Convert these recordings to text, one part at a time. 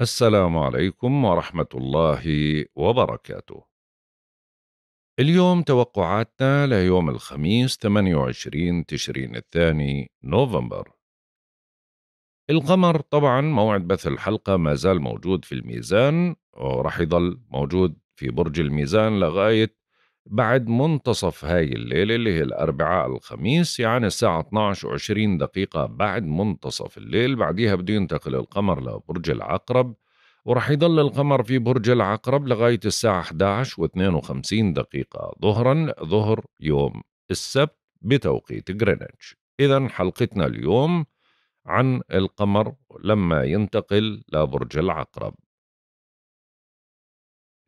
السلام عليكم ورحمة الله وبركاته. اليوم توقعاتنا ليوم الخميس 28 تشرين الثاني نوفمبر. القمر طبعا موعد بث الحلقة ما زال موجود في الميزان وراح يظل موجود في برج الميزان لغاية بعد منتصف هاي الليلة اللي هي الأربعاء الخميس يعني الساعة 12 و20 دقيقة بعد منتصف الليل. بعديها بده ينتقل القمر لبرج العقرب ورح يضل القمر في برج العقرب لغاية الساعة 11 و52 دقيقة ظهرا ظهر يوم السبت بتوقيت غرينتش. إذا حلقتنا اليوم عن القمر لما ينتقل لبرج العقرب.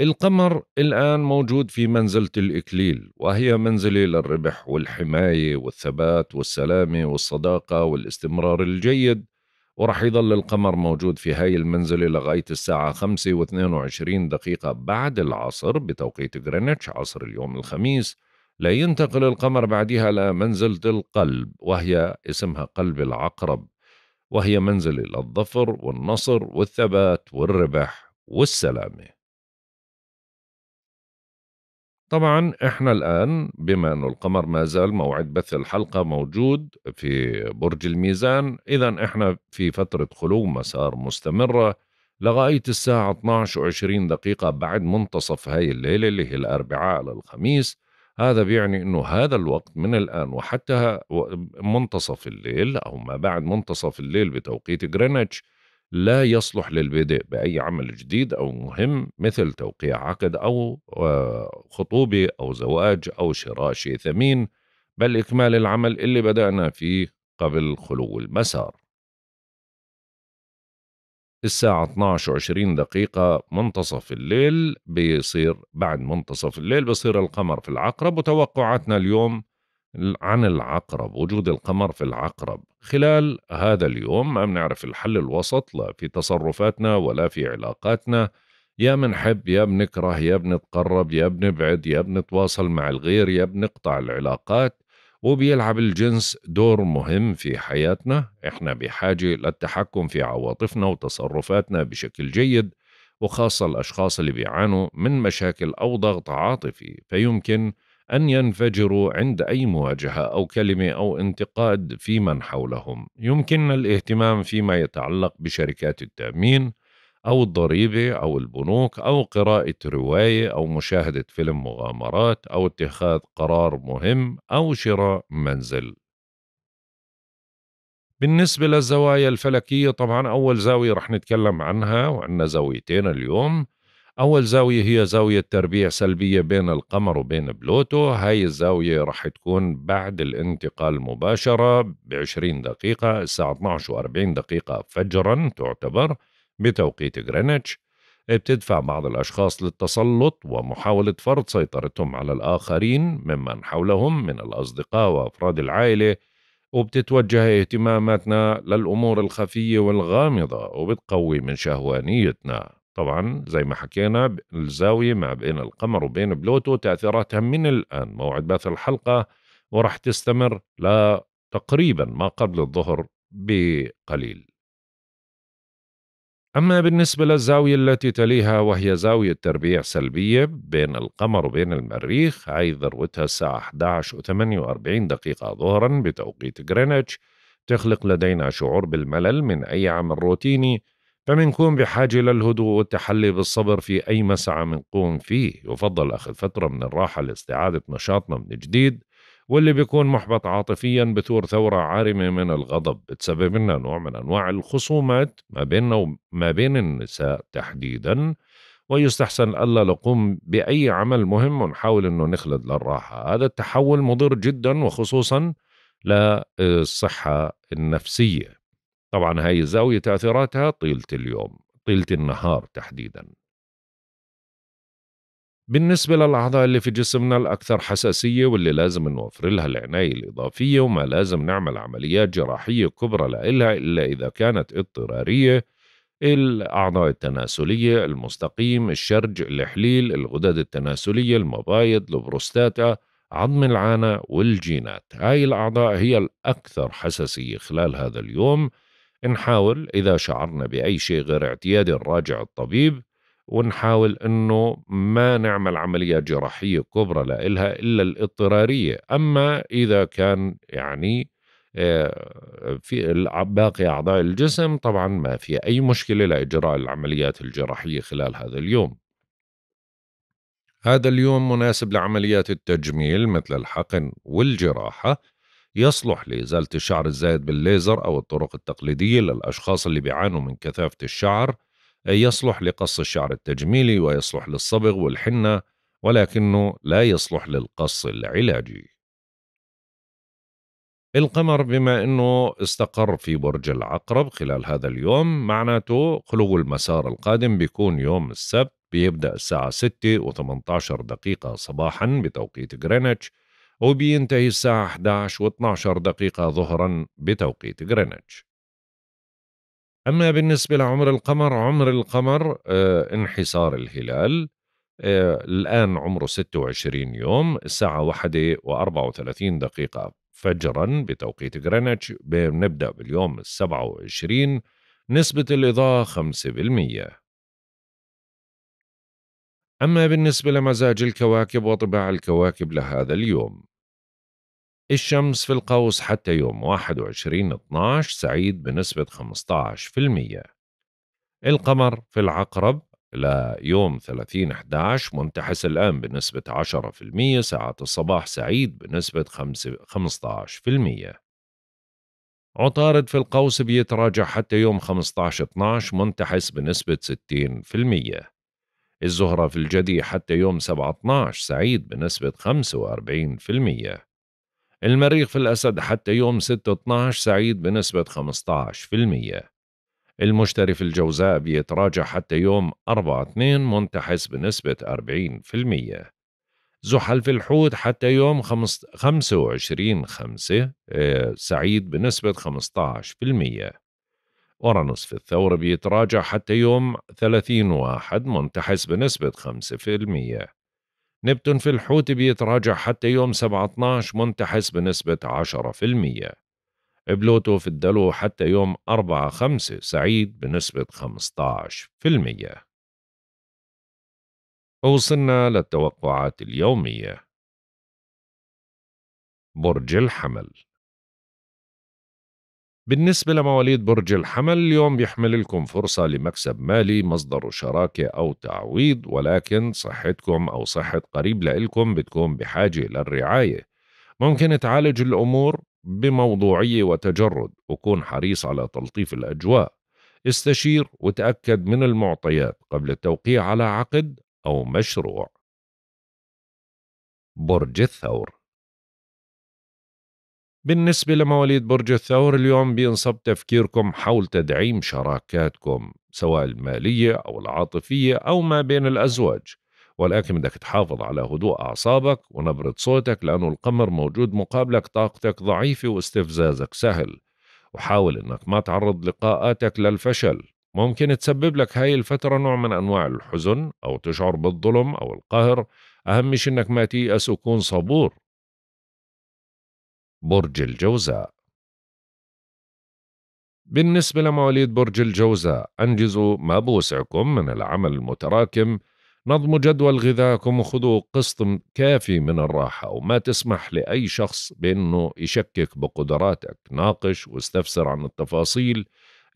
القمر الآن موجود في منزلة الإكليل وهي منزلة للربح والحماية والثبات والسلامة والصداقة والاستمرار الجيد. ورح يظل القمر موجود في هاي المنزلة لغاية الساعة 5 و22 دقيقة بعد العصر بتوقيت غرينتش عصر اليوم الخميس. لينتقل القمر بعدها لمنزلة القلب وهي اسمها قلب العقرب. وهي منزلة للظفر والنصر والثبات والربح والسلامة. طبعا إحنا الآن بما انه القمر ما زال موعد بث الحلقة موجود في برج الميزان اذا إحنا في فترة خلو مسار مستمره لغاية الساعة 12 و20 دقيقة بعد منتصف هاي الليلة اللي هي الأربعاء للخميس هذا بيعني إنه هذا الوقت من الآن وحتى منتصف الليل أو ما بعد منتصف الليل بتوقيت غرينتش لا يصلح للبدء بأي عمل جديد أو مهم مثل توقيع عقد أو آه، خطوبة أو زواج أو شراء شيء ثمين بل إكمال العمل اللي بدأنا فيه قبل خلو المسار. الساعة 12 20 دقيقة منتصف الليل بيصير بعد منتصف الليل بيصير القمر في العقرب وتوقعاتنا اليوم عن العقرب وجود القمر في العقرب. خلال هذا اليوم ما بنعرف الحل الوسط لا في تصرفاتنا ولا في علاقاتنا. يا بنحب يا بنكره يا بنتقرب يا بنبعد يا بنتواصل مع الغير يا بنقطع العلاقات. وبيلعب الجنس دور مهم في حياتنا. إحنا بحاجة للتحكم في عواطفنا وتصرفاتنا بشكل جيد وخاصة الأشخاص اللي بيعانوا من مشاكل أو ضغط عاطفي. فيمكن أن ينفجروا عند أي مواجهة أو كلمة أو انتقاد في من حولهم. يمكننا الاهتمام فيما يتعلق بشركات التأمين أو الضريبة أو البنوك أو قراءة رواية أو مشاهدة فيلم مغامرات أو اتخاذ قرار مهم أو شراء منزل. بالنسبة للزوايا الفلكية طبعا أول زاوية رح نتكلم عنها وعندنا زاويتين اليوم. أول زاوية هي زاوية تربيع سلبية بين القمر وبين بلوتو. هاي الزاوية رح تكون بعد الانتقال مباشرة ب 20 دقيقة الساعة 12 و 40 دقيقة فجرا تعتبر بتوقيت غرينتش. بتدفع بعض الأشخاص للتسلط ومحاولة فرض سيطرتهم على الآخرين ممن حولهم من الأصدقاء وأفراد العائلة. وبتتوجه اهتماماتنا للأمور الخفية والغامضة وبتقوي من شهوانيتنا. طبعا زي ما حكينا الزاوية ما بين القمر وبين بلوتو تأثيراتها من الآن. موعد بث الحلقة ورح تستمر لتقريبا ما قبل الظهر بقليل. أما بالنسبة للزاوية التي تليها وهي زاوية تربيع سلبية بين القمر وبين المريخ هاي ذروتها الساعة 11 و 48 دقيقة ظهرا بتوقيت غرينتش تخلق لدينا شعور بالملل من أي عمل روتيني فمنكون بحاجة للهدوء والتحلي بالصبر في أي مسعى منقوم فيه. يفضل أخذ فترة من الراحة لاستعادة نشاطنا من جديد واللي بيكون محبط عاطفيا بثور ثورة عارمة من الغضب. بتسبب لنا نوع من أنواع الخصومات ما بيننا وما بين النساء تحديدا ويستحسن ألا نقوم بأي عمل مهم ونحاول أنه نخلد للراحة. هذا التحول مضر جدا وخصوصا للصحة النفسية. طبعا هاي الزاوية تأثيراتها طيلة اليوم طيلة النهار تحديدا. بالنسبة للأعضاء اللي في جسمنا الأكثر حساسية واللي لازم نوفر لها العناية الإضافية وما لازم نعمل عمليات جراحية كبرى لها إلا إذا كانت اضطرارية الأعضاء التناسلية المستقيم الشرج الحليل الغدد التناسلية المبايض البروستاتا عظم العانة والجينات. هاي الأعضاء هي الأكثر حساسية خلال هذا اليوم. نحاول إذا شعرنا بأي شيء غير اعتيادي نراجع الطبيب ونحاول إنه ما نعمل عمليات جراحية كبرى لإلها إلا الاضطرارية. أما إذا كان يعني آه، في باقي أعضاء الجسم طبعا ما في أي مشكلة لإجراء العمليات الجراحية خلال هذا اليوم. هذا اليوم مناسب لعمليات التجميل مثل الحقن والجراحة. يصلح لإزالة الشعر الزايد بالليزر أو الطرق التقليدية للأشخاص اللي بيعانوا من كثافة الشعر يصلح لقص الشعر التجميلي ويصلح للصبغ والحنة ولكنه لا يصلح للقص العلاجي. القمر بما أنه استقر في برج العقرب خلال هذا اليوم معناته خلو المسار القادم بيكون يوم السبت بيبدأ الساعة 6 و18 دقيقة صباحا بتوقيت غرينتش وبينتهي الساعة 11 و12 دقيقة ظهرا بتوقيت غرينتش. أما بالنسبة لعمر القمر عمر القمر آه انحسار الهلال آه الآن عمره 26 يوم الساعة 1 و34 دقيقة فجرا بتوقيت غرينتش. بنبدأ باليوم ال 27 نسبة الإضاءة 5% أما بالنسبة لمزاج الكواكب وطباع الكواكب لهذا اليوم الشمس في القوس حتى يوم 21 12 سعيد بنسبة 15% القمر في العقرب ليوم 30 11 منتحس الآن بنسبة 10% ساعة الصباح سعيد بنسبة 15% عطارد في القوس بيتراجع حتى يوم 15 12 منتحس بنسبة 60% الزهرة في الجدي حتى يوم 7 12 سعيد بنسبة 45% المريخ في الأسد حتى يوم 6 12 سعيد بنسبة 15% المشتري في الجوزاء بيتراجع حتى يوم 4 2 منتحس بنسبة 40% زحل في الحوت حتى يوم 25 5 آه، سعيد بنسبة 15% أورانوس في الثورة بيتراجع حتى يوم 30 واحد منتحس بنسبة 5% نبتون في الحوت بيتراجع حتى يوم 7 12 منتحس بنسبة 10% بلوتو في الدلو حتى يوم 4 5 سعيد بنسبة 15% وصلنا للتوقعات اليومية. برج الحمل. بالنسبة لمواليد برج الحمل اليوم بيحمل لكم فرصة لمكسب مالي مصدر شراكة أو تعويض ولكن صحتكم أو صحة قريب لإلكم بتكون بحاجة للرعاية ممكن تعالج الأمور بموضوعية وتجرد وكون حريص على تلطيف الأجواء. استشير وتأكد من المعطيات قبل التوقيع على عقد أو مشروع. برج الثور بالنسبة لمواليد برج الثور اليوم بينصب تفكيركم حول تدعيم شراكاتكم سواء المالية أو العاطفية أو ما بين الأزواج. ولكن بدك تحافظ على هدوء أعصابك ونبرة صوتك لأنه القمر موجود مقابلك طاقتك ضعيفة واستفزازك سهل. وحاول أنك ما تعرض لقاءاتك للفشل. ممكن تسبب لك هاي الفترة نوع من أنواع الحزن أو تشعر بالظلم أو القهر. أهم شيء أنك ما تيأس وكون صبور. برج الجوزاء. بالنسبة لمواليد برج الجوزاء أنجزوا ما بوسعكم من العمل المتراكم. نظموا جدول غذائكم وخذوا قسط كافي من الراحة وما تسمح لأي شخص بأنه يشكك بقدراتك. ناقش واستفسر عن التفاصيل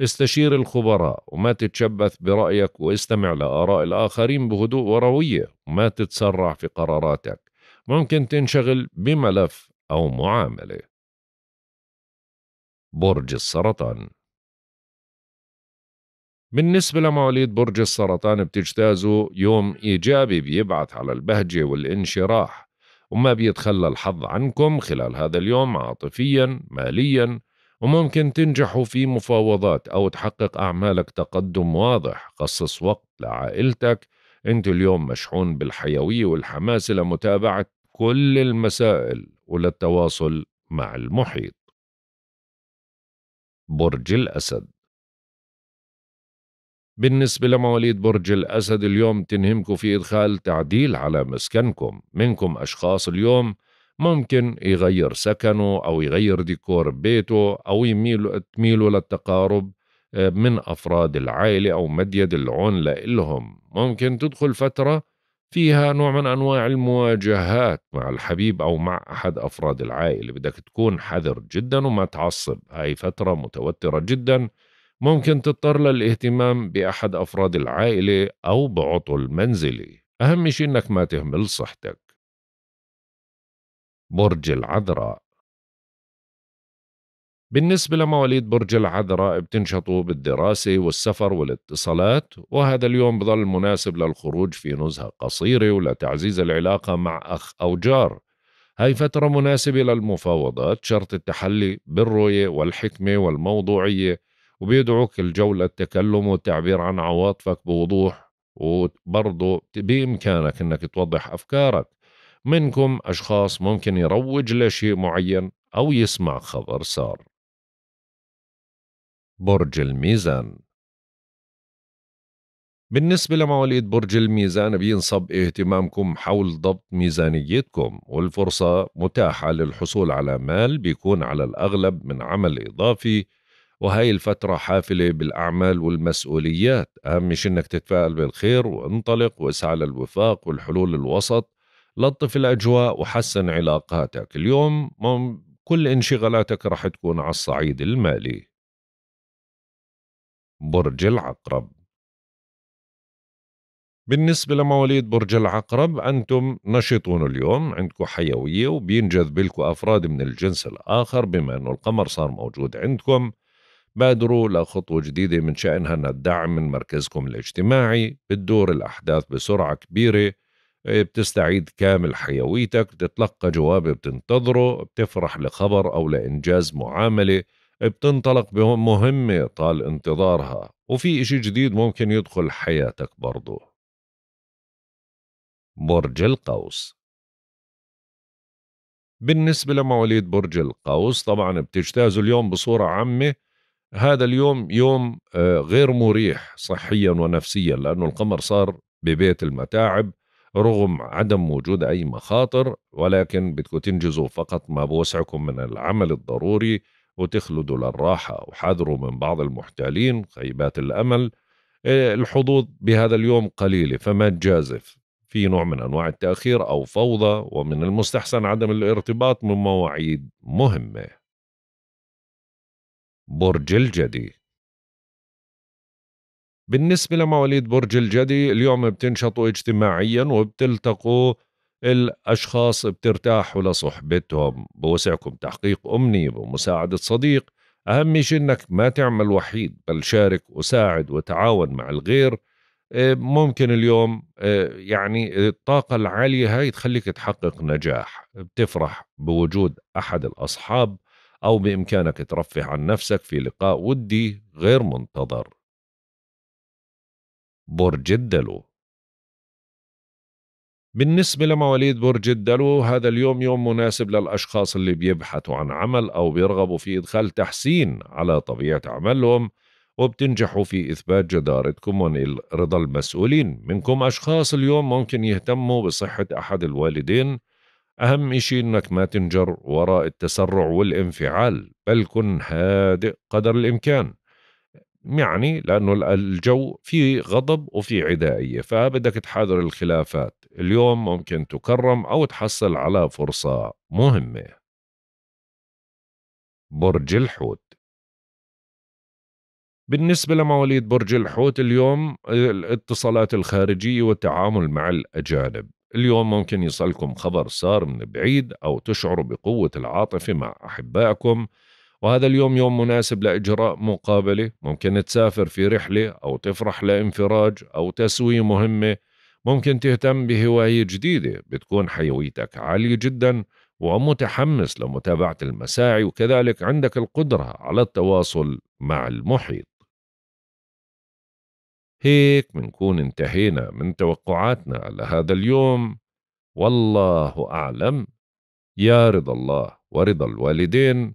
استشير الخبراء وما تتشبث برأيك واستمع لآراء الآخرين بهدوء وروية وما تتسرع في قراراتك. ممكن تنشغل بملف أو معاملة. برج السرطان. بالنسبة لمواليد برج السرطان بتجتازوا يوم إيجابي بيبعث على البهجة والانشراح وما بيتخلى الحظ عنكم خلال هذا اليوم عاطفيا ماليا وممكن تنجحوا في مفاوضات أو تحقق أعمالك تقدم واضح. خصص وقت لعائلتك. أنت اليوم مشحون بالحيوية والحماس لمتابعة كل المسائل وللتواصل مع المحيط. برج الأسد. بالنسبة لمواليد برج الأسد اليوم تنهمكم في إدخال تعديل على مسكنكم. منكم أشخاص اليوم ممكن يغير سكنه أو يغير ديكور بيته أو يميل تميلوا للتقارب آه، من أفراد العائلة أو مديد العون لإلهم. ممكن تدخل فترة فيها نوع من أنواع المواجهات مع الحبيب أو مع أحد أفراد العائلة. بدك تكون حذر جدا وما تعصب. هاي فترة متوترة جدا. ممكن تضطر للاهتمام بأحد أفراد العائلة أو بعطل منزلي. أهم شيء إنك ما تهمل صحتك. برج العذراء. بالنسبة لمواليد برج العذراء بتنشطوا بالدراسة والسفر والاتصالات وهذا اليوم بظل مناسب للخروج في نزهة قصيرة ولتعزيز العلاقة مع أخ أو جار. هاي فترة مناسبة للمفاوضات شرط التحلي بالرؤية والحكمة والموضوعية وبيدعوك الجو للتكلم والتعبير عن عواطفك بوضوح وبرضه بإمكانك أنك توضح أفكارك. منكم أشخاص ممكن يروج لشيء معين أو يسمع خبر صار برج الميزان. بالنسبة لمواليد برج الميزان بينصب اهتمامكم حول ضبط ميزانيتكم والفرصة متاحة للحصول على مال بيكون على الأغلب من عمل إضافي وهاي الفترة حافلة بالأعمال والمسؤوليات. أهم شيء أنك تتفائل بالخير وانطلق واسعى للوفاق والحلول الوسط. لطف الأجواء وحسن علاقاتك. اليوم كل انشغالاتك رح تكون على الصعيد المالي. برج العقرب. بالنسبة لمواليد برج العقرب أنتم نشطون اليوم عندكم حيوية وبينجذب لكم أفراد من الجنس الآخر بما أنه القمر صار موجود عندكم. بادروا لخطوة جديدة من شأنها الدعم من مركزكم الاجتماعي. بتدور الأحداث بسرعة كبيرة. إيه، بتستعيد كامل حيويتك بتتلقى جواب بتنتظره بتفرح لخبر أو لإنجاز معاملة. بتنطلق بمهمة طال انتظارها وفي إشي جديد ممكن يدخل حياتك برضو. برج القوس. بالنسبة لمواليد برج القوس طبعا بتجتازوا اليوم بصورة عامة. هذا اليوم يوم آه، غير مريح صحيا ونفسيا لأنه القمر صار ببيت المتاعب رغم عدم وجود أي مخاطر ولكن بدكم تنجزوا فقط ما بوسعكم من العمل الضروري. وتخلدوا للراحة وحاذروا من بعض المحتالين خيبات الأمل. إيه، الحظوظ بهذا اليوم قليلة فما تجازف. في نوع من أنواع التأخير أو فوضى ومن المستحسن عدم الارتباط من مواعيد مهمة. برج الجدي. بالنسبة لمواليد برج الجدي اليوم بتنشطوا اجتماعيا وبتلتقوا الأشخاص بترتاحوا لصحبتهم بوسعكم تحقيق أمنية بمساعدة صديق أهم شيء إنك ما تعمل وحيد بل شارك وساعد وتعاون مع الغير. آه، ممكن اليوم آه، يعني الطاقة العالية هاي تخليك تحقق نجاح بتفرح بوجود أحد الأصحاب أو بإمكانك ترفه عن نفسك في لقاء ودي غير منتظر. برج الدلو بالنسبة لمواليد برج الدلو هذا اليوم يوم مناسب للأشخاص اللي بيبحثوا عن عمل أو بيرغبوا في إدخال تحسين على طبيعة عملهم وبتنجحوا في إثبات جدارتكم ونيل رضا المسؤولين. منكم أشخاص اليوم ممكن يهتموا بصحة أحد الوالدين. أهم شيء إنك ما تنجر وراء التسرع والانفعال بل كن هادئ قدر الإمكان. يعني لأنه الجو في غضب وفي عدائية فبدك تحاذر الخلافات. اليوم ممكن تكرم أو تحصل على فرصة مهمة. برج الحوت. بالنسبة لمواليد برج الحوت اليوم الاتصالات الخارجية والتعامل مع الأجانب. اليوم ممكن يصلكم خبر صار من بعيد أو تشعروا بقوة العاطفة مع أحبائكم. وهذا اليوم يوم مناسب لإجراء مقابلة. ممكن تسافر في رحلة أو تفرح لانفراج أو تسوية مهمة. ممكن تهتم بهواية جديدة بتكون حيويتك عالية جدا ومتحمس لمتابعة المساعي. وكذلك عندك القدرة على التواصل مع المحيط. هيك بنكون انتهينا من توقعاتنا لهذا اليوم. والله أعلم. يا رضا الله ورضا الوالدين.